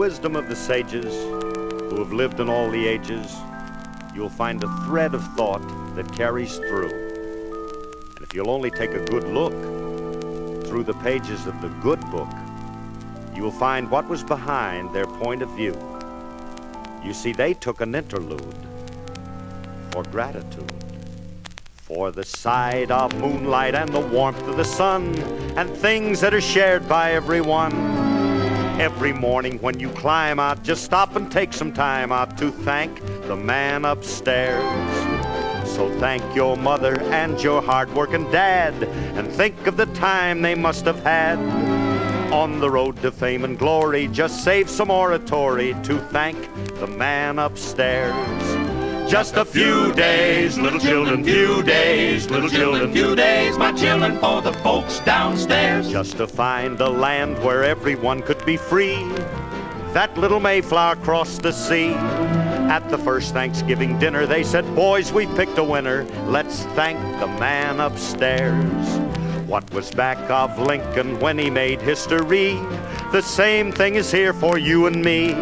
wisdom of the sages who have lived in all the ages, you'll find a thread of thought that carries through. And if you'll only take a good look through the pages of the good book, you will find what was behind their point of view. You see, they took an interlude for gratitude, for the sight of moonlight and the warmth of the sun, and things that are shared by everyone. Every morning when you climb out, just stop and take some time out to thank the man upstairs. So thank your mother and your hard-working dad, and think of the time they must have had. On the road to fame and glory, just save some oratory to thank the man upstairs. Just a few days, little children, few days, little children, few days, my children, for the folks downstairs. Just to find a land where everyone could be free. That little Mayflower crossed the sea. At the first Thanksgiving dinner, they said, Boys, we picked a winner. Let's thank the man upstairs. What was back of Lincoln when he made history? The same thing is here for you and me.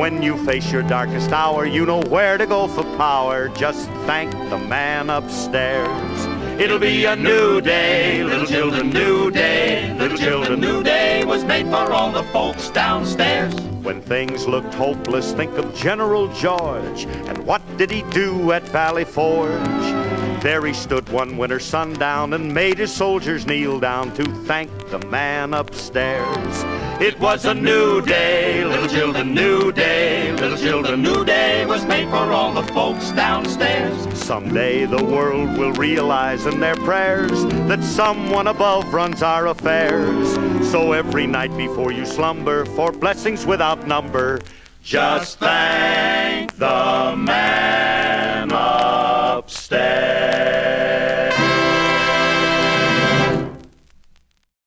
When you face your darkest hour, you know where to go for power. Just thank the man upstairs. It'll be a new day, little children, new day. Little children, new day was made for all the folks downstairs. When things looked hopeless, think of General George. And what did he do at Valley Forge? There he stood one winter sundown and made his soldiers kneel down to thank the man upstairs. It was a new day, little children, new day. Little children, new day was made for all the folks downstairs. Someday the world will realize in their prayers that someone above runs our affairs. So every night before you slumber, for blessings without number, just thank the man.